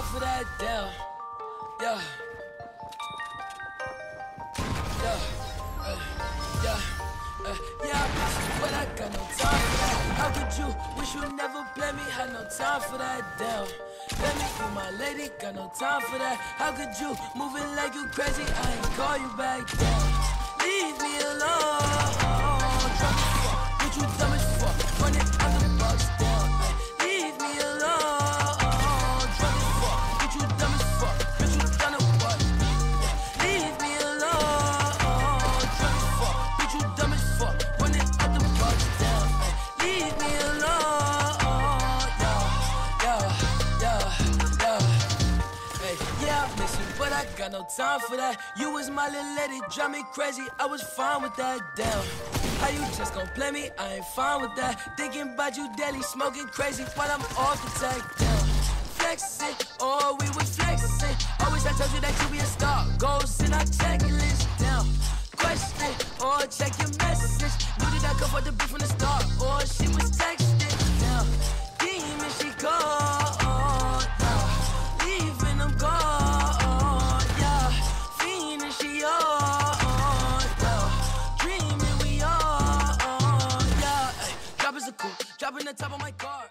that down. Yeah. Yeah. Uh, yeah. Uh, yeah, bitch, but I got no time for that. How could you wish you never play me? Had no time for that. Down. Let me be my lady, got no time for that. How could you moving like you crazy? I ain't call you back. Miss you, but I got no time for that. You was my little lady, drive me crazy. I was fine with that. Damn, how you just gon' play me? I ain't fine with that. Thinking about you daily, smoking crazy while I'm off the tag. Damn, flexing, oh we was flexing. Always I told you that you be a star. Goals in our checklist. Down, question or check your message. Knew that I could for the beat from the start, she in the top of my car.